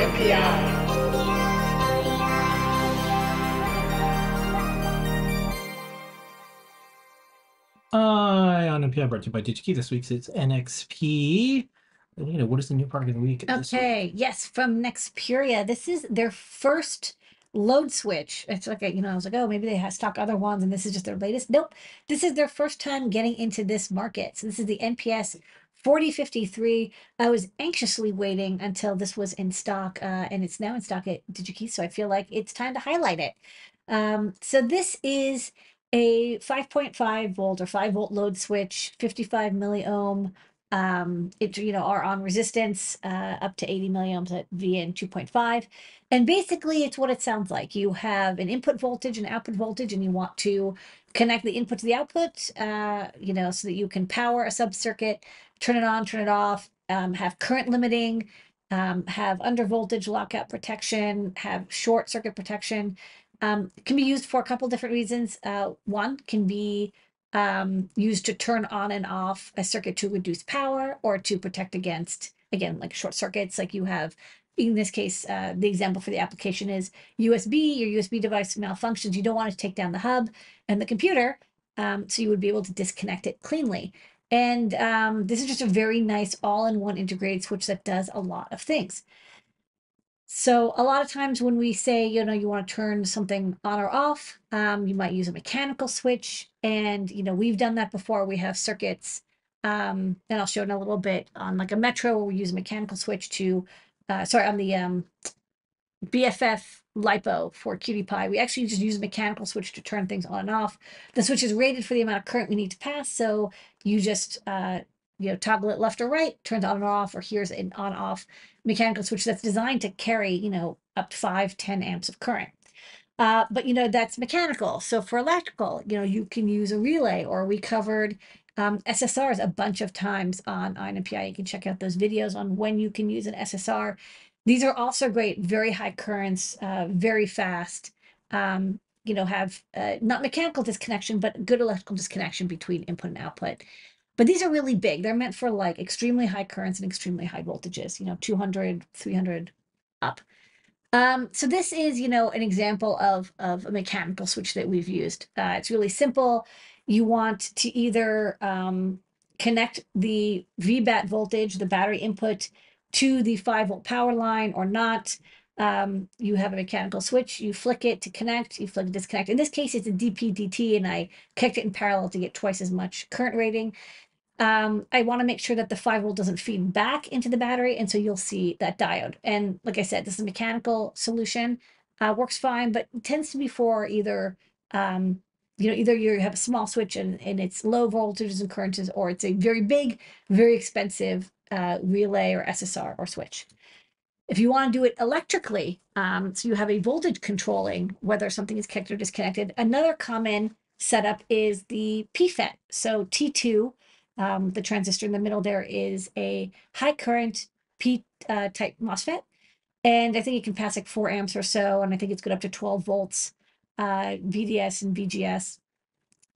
NPI. Hi, on NPI brought to you by DigiKey. This week's it's NXP. Anita, what is the new product of the week? this week? Okay, yes, from Nexperia. This is their first load switch. It's like, you know, I was like, oh, maybe they have stock other ones and this is just their latest. Nope, this is their first time getting into this market. So this is the NPS 4053. I was anxiously waiting until this was in stock uh, and it's now in stock at DigiKey. So I feel like it's time to highlight it. Um, so this is a 5.5 volt or 5 volt load switch, 55 milliohm. Um, it you know are on resistance uh, up to 80 milliohms at VIN 2.5, and basically it's what it sounds like. You have an input voltage and output voltage, and you want to connect the input to the output, uh, you know, so that you can power a sub circuit, turn it on, turn it off, um, have current limiting, um, have under voltage lockout protection, have short circuit protection. Um, can be used for a couple different reasons. Uh, one can be um, used to turn on and off a circuit to reduce power or to protect against, again, like short circuits, like you have. In this case, uh, the example for the application is USB. Your USB device malfunctions. You don't want to take down the hub and the computer, um, so you would be able to disconnect it cleanly. And um, this is just a very nice all-in-one integrated switch that does a lot of things. So a lot of times when we say, you know, you want to turn something on or off, um, you might use a mechanical switch. And, you know, we've done that before. We have circuits, um, and I'll show in a little bit on like a Metro where we use a mechanical switch to, uh, sorry, on the um, BFF LiPo for QT Py. We actually just use a mechanical switch to turn things on and off. The switch is rated for the amount of current we need to pass. So you just, uh, you know, toggle it left or right, turns on or off, or here's an on off mechanical switch that's designed to carry, you know, up to five, 10 amps of current. Uh, but, you know, that's mechanical. So for electrical, you know, you can use a relay or we covered um, SSRs a bunch of times on INPI. You can check out those videos on when you can use an SSR. These are also great, very high currents, uh, very fast. Um, you know, have uh, not mechanical disconnection, but good electrical disconnection between input and output. But these are really big. They're meant for like extremely high currents and extremely high voltages, you know, 200, 300 up. Um, so this is, you know, an example of, of a mechanical switch that we've used. Uh, it's really simple. You want to either um, connect the VBAT voltage, the battery input, to the 5 volt power line or not. Um, you have a mechanical switch, you flick it to connect, you flick it disconnect. In this case, it's a DPDT, and I kicked it in parallel to get twice as much current rating. Um, I want to make sure that the 5 volt doesn't feed back into the battery. And so you'll see that diode. And like I said, this is a mechanical solution. Uh, works fine, but tends to be for either, um, you know, either you have a small switch and, and it's low voltages and currents, or it's a very big, very expensive uh, relay or SSR or switch. If you want to do it electrically, um, so you have a voltage controlling whether something is connected or disconnected, another common setup is the PFET. So T2 um, the transistor in the middle there is a high current P uh, type MOSFET. And I think it can pass like four amps or so. And I think it's good up to 12 volts, uh, VDS and VGS.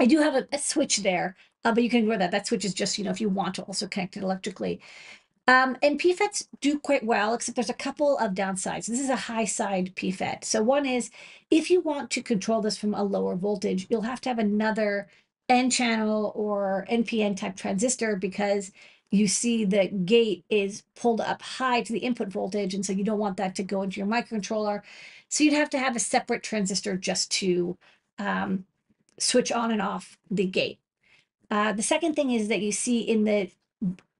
I do have a, a switch there, uh, but you can ignore that. That switch is just, you know, if you want to also connect it electrically. Um, and PFETs do quite well, except there's a couple of downsides. This is a high side PFET. So one is if you want to control this from a lower voltage, you'll have to have another N channel or NPN type transistor because you see the gate is pulled up high to the input voltage. And so you don't want that to go into your microcontroller. So you'd have to have a separate transistor just to um, switch on and off the gate. Uh, the second thing is that you see in the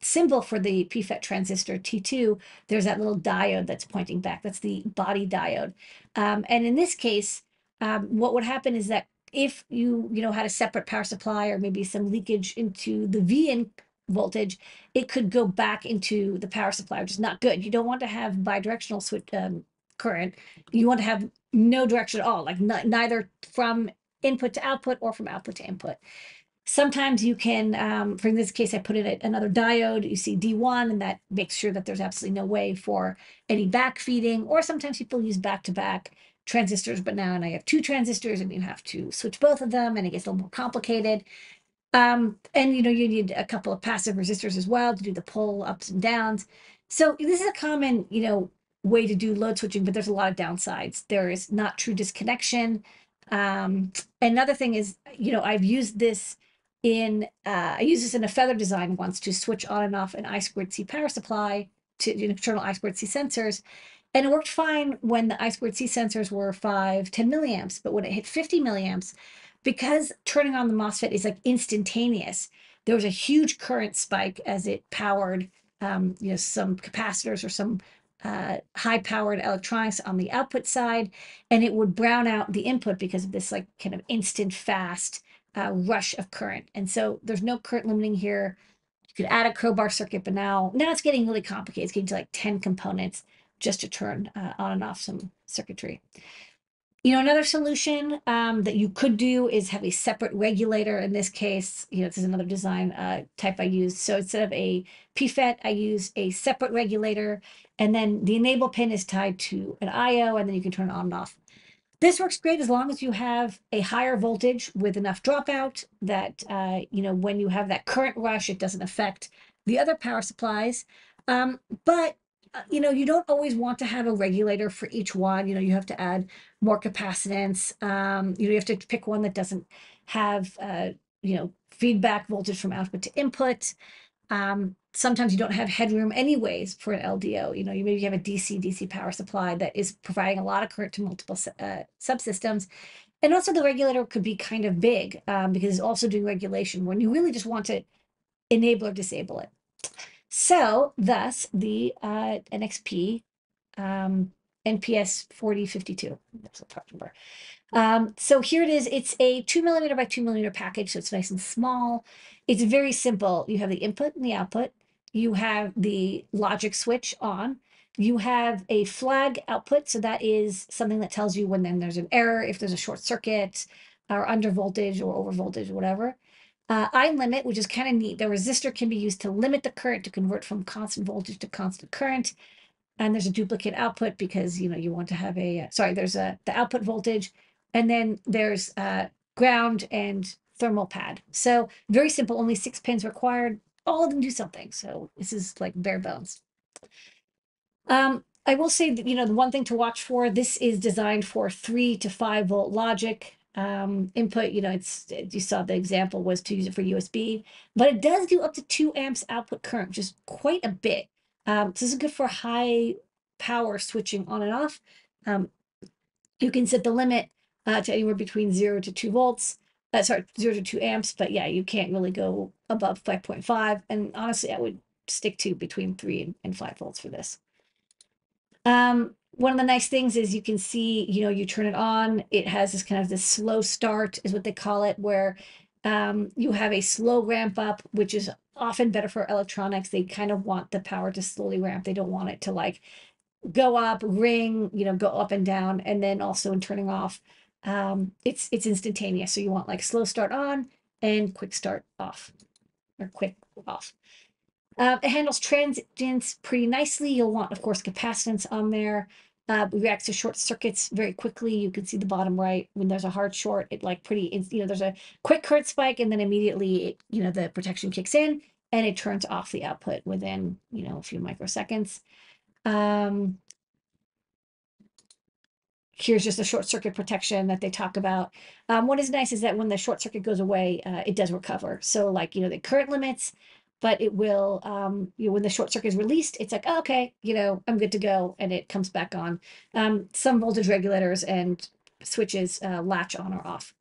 symbol for the PFET transistor T2, there's that little diode that's pointing back. That's the body diode. Um, and in this case, um, what would happen is that if you you know had a separate power supply or maybe some leakage into the VIN voltage, it could go back into the power supply, which is not good. You don't want to have bidirectional switch um, current. You want to have no direction at all, like neither from input to output or from output to input. Sometimes you can, um, for in this case, I put in another diode. You see D1, and that makes sure that there's absolutely no way for any back feeding. Or sometimes people use back to back transistors, but now and I have two transistors and you have to switch both of them and it gets a little more complicated. Um, and you know, you need a couple of passive resistors as well to do the pull ups and downs. So this is a common, you know, way to do load switching, but there's a lot of downsides. There is not true disconnection. Um, another thing is, you know, I've used this in uh, I used this in a feather design once to switch on and off an I squared C power supply to know, internal I squared C sensors. And it worked fine when the I squared C sensors were 5, 10 milliamps. But when it hit 50 milliamps, because turning on the MOSFET is like instantaneous, there was a huge current spike as it powered um, you know, some capacitors or some uh, high powered electronics on the output side, and it would brown out the input because of this like kind of instant fast uh, rush of current. And so there's no current limiting here. You could add a crowbar circuit, but now now it's getting really complicated. It's getting to like 10 components just to turn uh, on and off some circuitry. You know, another solution um, that you could do is have a separate regulator. In this case, you know, this is another design uh, type I use. So instead of a PFET, I use a separate regulator. And then the enable pin is tied to an IO, and then you can turn it on and off. This works great as long as you have a higher voltage with enough dropout that, uh, you know, when you have that current rush, it doesn't affect the other power supplies. Um, but uh, you know, you don't always want to have a regulator for each one. You know, you have to add more capacitance. Um, you know, you have to pick one that doesn't have, uh, you know, feedback voltage from output to input. Um, sometimes you don't have headroom anyways for an LDO. You know, you maybe have a DC DC power supply that is providing a lot of current to multiple uh, subsystems. And also the regulator could be kind of big um, because it's also doing regulation when you really just want to enable or disable it. So thus the uh, NXP um, NPS 4052, that's the part number. Um, so here it is. It's a two millimeter by two millimeter package. So it's nice and small. It's very simple. You have the input and the output. You have the logic switch on. You have a flag output. So that is something that tells you when then there's an error, if there's a short circuit or under voltage or over voltage or whatever. Uh, I limit, which is kind of neat. The resistor can be used to limit the current to convert from constant voltage to constant current. And there's a duplicate output because, you know, you want to have a, uh, sorry, there's a, the output voltage. And then there's uh, ground and thermal pad. So very simple, only six pins required. All of them do something. So this is like bare bones. Um, I will say that, you know, the one thing to watch for, this is designed for three to five volt logic um, input, you know, it's, you saw the example was to use it for USB, but it does do up to two amps output current, is quite a bit. Um, so this is good for high power switching on and off. Um, you can set the limit uh, to anywhere between zero to two volts, uh, sorry, zero to two amps, but yeah, you can't really go above 5.5. And honestly, I would stick to between three and, and five volts for this. Um, one of the nice things is you can see, you know, you turn it on, it has this kind of this slow start is what they call it, where um, you have a slow ramp up, which is often better for electronics. They kind of want the power to slowly ramp. They don't want it to like go up, ring, you know, go up and down. And then also in turning off, um, it's it's instantaneous. So you want like slow start on and quick start off or quick off. Uh, it handles transients pretty nicely. You'll want, of course, capacitance on there. Uh, reacts to short circuits very quickly. You can see the bottom right when there's a hard short. It like pretty, you know, there's a quick current spike, and then immediately, it, you know, the protection kicks in and it turns off the output within, you know, a few microseconds. Um, here's just a short circuit protection that they talk about. Um, what is nice is that when the short circuit goes away, uh, it does recover. So like, you know, the current limits, but it will um you know when the short circuit is released it's like oh, okay you know i'm good to go and it comes back on. Um some voltage regulators and switches uh, latch on or off.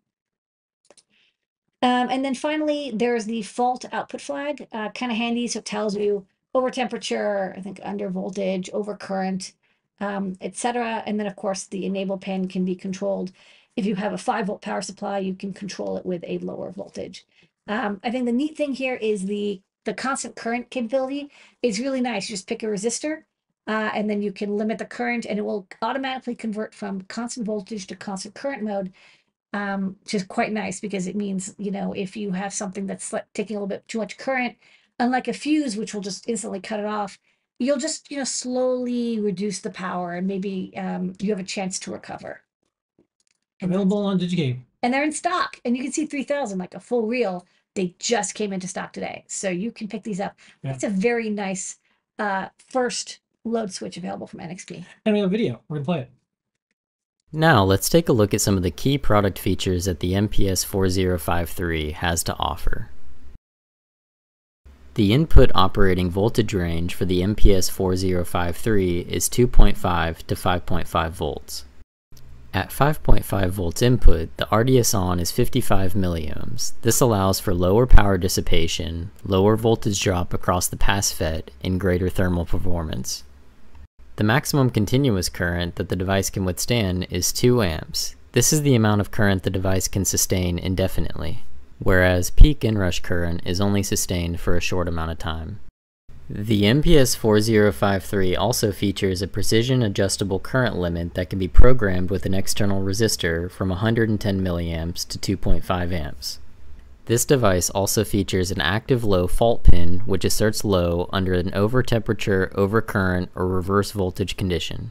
Um, and then finally there's the fault output flag uh, kind of handy so it tells you over temperature i think under voltage over current um, etc and then of course the enable pin can be controlled. If you have a 5 volt power supply you can control it with a lower voltage. Um, I think the neat thing here is the the constant current capability is really nice. You just pick a resistor uh, and then you can limit the current and it will automatically convert from constant voltage to constant current mode, um, which is quite nice because it means, you know, if you have something that's taking a little bit too much current, unlike a fuse, which will just instantly cut it off, you'll just, you know, slowly reduce the power and maybe um, you have a chance to recover. Available on DigiKey. And they're in stock and you can see 3000 like a full reel they just came into stock today. So you can pick these up. Yeah. It's a very nice uh, first load switch available from NXP. And we have a video. We're gonna play it. Now let's take a look at some of the key product features that the NPS 4053 has to offer. The input operating voltage range for the NPS 4053 is 2.5 to 5.5 volts. At 5.5 volts input, the RDS on is 55 milliohms. This allows for lower power dissipation, lower voltage drop across the pass FET, and greater thermal performance. The maximum continuous current that the device can withstand is 2 amps. This is the amount of current the device can sustain indefinitely, whereas peak inrush current is only sustained for a short amount of time. The NPS 4053 also features a precision adjustable current limit that can be programmed with an external resistor from 110 mA to 2.5 amps. This device also features an active low fault pin which asserts low under an over temperature, over current, or reverse voltage condition.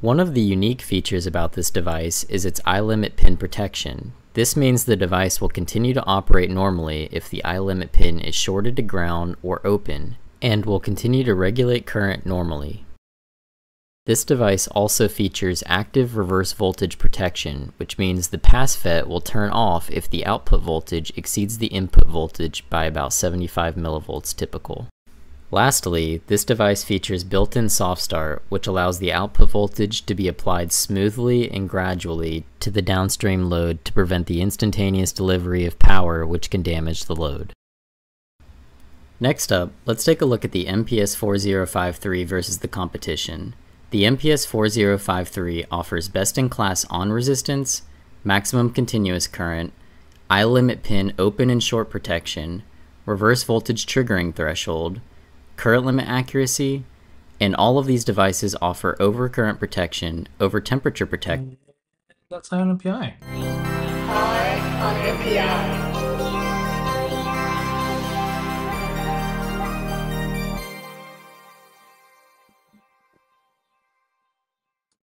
One of the unique features about this device is its iLimit pin protection. This means the device will continue to operate normally if the iLimit pin is shorted to ground or open, and will continue to regulate current normally. This device also features active reverse voltage protection, which means the pass FET will turn off if the output voltage exceeds the input voltage by about 75 millivolts typical. Lastly, this device features built-in soft start, which allows the output voltage to be applied smoothly and gradually to the downstream load to prevent the instantaneous delivery of power which can damage the load. Next up, let's take a look at the NPS 4053 versus the competition. The NPS 4053 offers best-in-class on resistance, maximum continuous current, iLimit pin open and short protection, reverse voltage triggering threshold, current limit accuracy, and all of these devices offer overcurrent protection, over temperature protection. That's Eye on NPI. Hi on NPI.